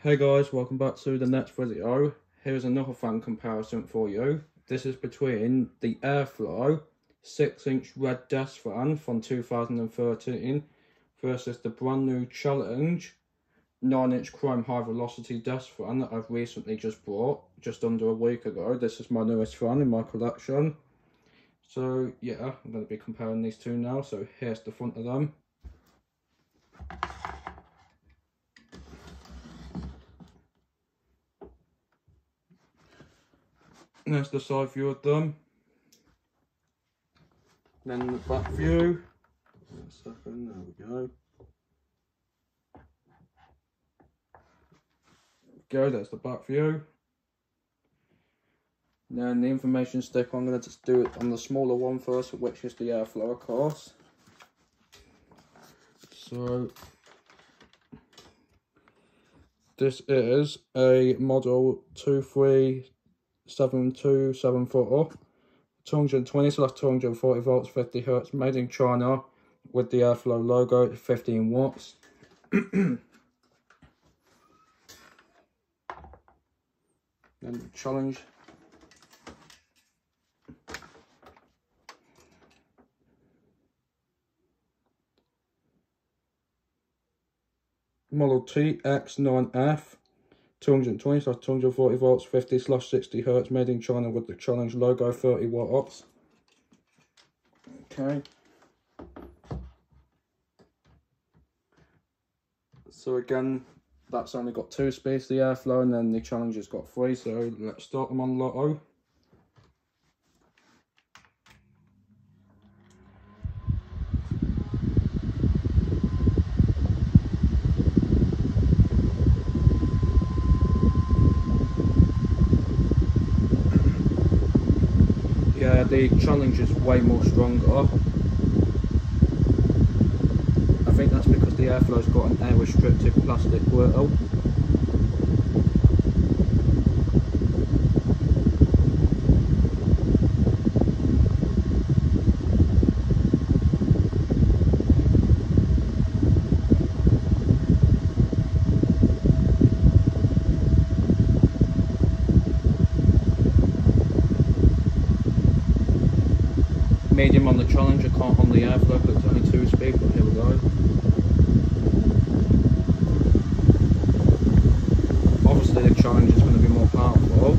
Hey guys, welcome back to the next video. Here's another fan comparison for you. This is between the Airflo 6 inch red desk fan from 2013 versus the brand new Challenge 9 inch chrome high velocity desk fan that I've recently just bought just under a week ago. This is my newest fan in my collection. So yeah, I'm going to be comparing these two now. So here's the front of them. There's the side view of them. Then the back view. Second, there we go. Go, there's the back view. Then the information stick, I'm going to just do it on the smaller one first, which is the Airflo, of course. So, this is a model 237274, 220 slash 240 volts, 50 hertz, made in China with the Airflo logo, 15 watts. and challenge. Model TX9F, 220 slash 240 volts, 50 slash 60 hertz, made in China with the Challenge logo, 30 watt watts. Okay. So again, that's only got two speeds, the Airflo, and then the Challenge has got three. So let's start them on Lotto. The challenge is way more stronger. I think that's because the Airflo's got an air restricted plastic grill. Medium on the Challenger, can't on the Airflo, it's only two speed, but here we go. Obviously the Challenger is going to be more powerful.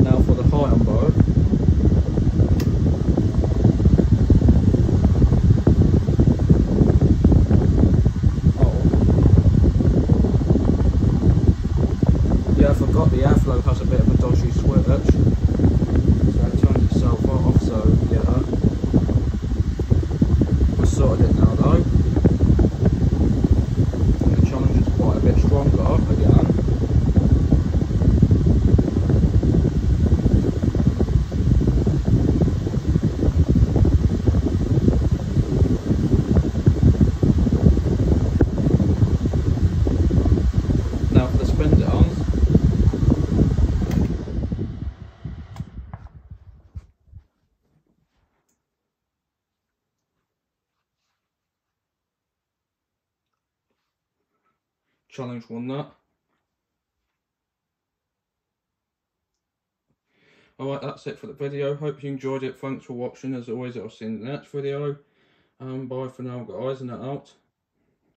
Now for the height on both. Oh. Yeah, I forgot the Airflo has a bit of a dodgy switch. So it turns itself off, so yeah. I sorted it now though. And the challenge is quite a bit stronger again. Now for the spin downs. Challenge won that. Alright, that's it for the video. Hope you enjoyed it. Thanks for watching. As always, I'll see you in the next video. Um, bye for now, guys, and that out.